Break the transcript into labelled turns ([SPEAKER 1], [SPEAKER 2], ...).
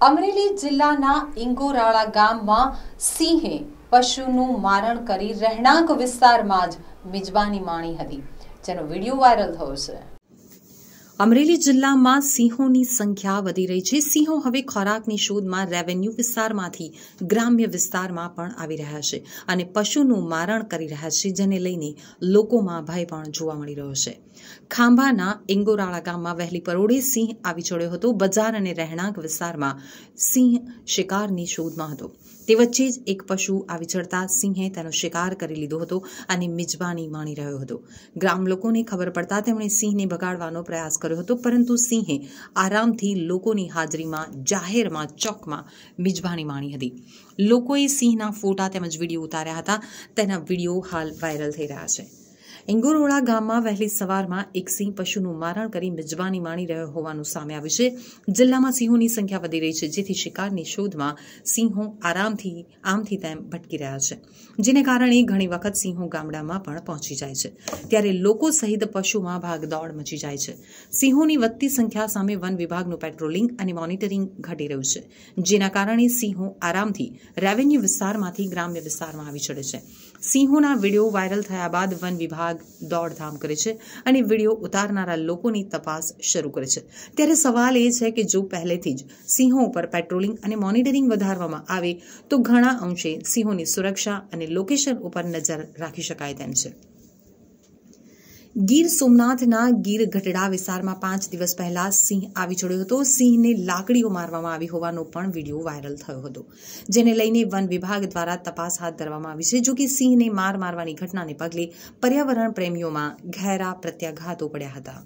[SPEAKER 1] અમરેલી જિલ્લાના ઇંગોરાળા ગામમાં સિંહે પશુનું મારણ કરી રહેણાંક વિસ્તારમાં જ મિજબાની માણી હતી, જેનો વીડિયો વાયરલ થયો છે. અમરેલી જિલ્લામાં સિંહોની સંખ્યા વધી રહી છે. સિંહો હવે ખોરાકની શોધમાં રેવન્યુ વિસ્તારમાંથી ગ્રામ્ય વિસ્તારમાં પણ આવી રહ્યા છે અને પશુનું મારણ કરી રહ્યા છે, જેને લઈને લોકોમાં ભય પણ જોવા મળી રહ્યો છે. ખાંભાના ઇંગોરાળા ગામમાં વહેલી પરોળે સિંહ આવી ચડ્યો હતો. બજાર અને રહેણાંક વિસ્તારમાં સિંહ શિકારની શોધમાં હતો. તે વચ્ચે જ એક પશુ આવી ચડતા સિંહે તેનો શિકાર કરી લીધો હતો અને મિજબાની માણી રહ્યો હતો. ગ્રામ લોકોને ખબર પડતા તેમણે સિંહને બગાડવાનો પ્રયાસ કર્યો. હતો, પરંતુ સિંહે આરામથી લોકોની હાજરીમાં, જાહેરમાં, ચોકમાં મિજબાણી માણી હતી. લોકોએ સિંહના ફોટા તેમજ વીડિયો ઉતાર્યા હતા. તેના વીડિયો હાલ વાયરલ થઈ રહ્યા છે. ઇંગોરોળા ગામમાં વહેલી સવારમાં એક સિંહ પશુનું મારણ કરી મિજબાની માણી રહ્યો હોવાનું સામે આવ્યું છે. જિલ્લામાં સિંહોની સંખ્યા વધી રહી છે, જેથી શિકારની શોધમાં સિંહો આરામથી, આમથી તેમ ભટકી રહ્યા છે. જેને કારણે ઘણી વખત સિંહો ગામડામાં પણ પહોંચી જાય છે. ત્યારે લોકો સહિત પશુમાં ભાગદોડ મચી જાય છે. સિંહોની વધતી સંખ્યા સામે વન વિભાગનું પેટ્રોલિંગ અને મોનિટરિંગ ઘટી રહ્યું છે, જેના કારણે સિંહો આરામથી રેવન્યુ વિસ્તારમાંથી ગ્રામ્ય વિસ્તારમાં આવી ચડે છે. સિંહોના વીડિયો વાયરલ થયા બાદ વન વિભાગ દોડધામ કરે છે અને વીડિયો ઉતારનારા લોકોની તપાસ શરૂ કરે છે. ત્યારે સવાલ એ છે કે જો પહેલેથી જ સિંહો ઉપર પેટ્રોલિંગ અને મોનિટરિંગ વધારવામાં આવે, તો ઘણા અંશે સિંહોની સુરક્ષા અને લોકેશન ઉપર નજર રાખી શકાય તેમ છે. ગીર સોમનાથના ગીર ગઢડા વિસ્તારમાં પાંચ દિવસ પહેલા સિંહ આવી ચડ્યો હતો. સિંહને લાકડીઓ મારવામાં આવી હોવાનો પણ વીડિયો વાયરલ થયો હતો. જેને લઈને વન વિભાગ દ્વારા તપાસ હાથ ધરવામાં આવી છે. જો કે સિંહને માર મારવાની ઘટનાને પગલે પર્યાવરણ પ્રેમીઓમાં ઘેરા પ્રત્યાઘાતો પડ્યા હતા.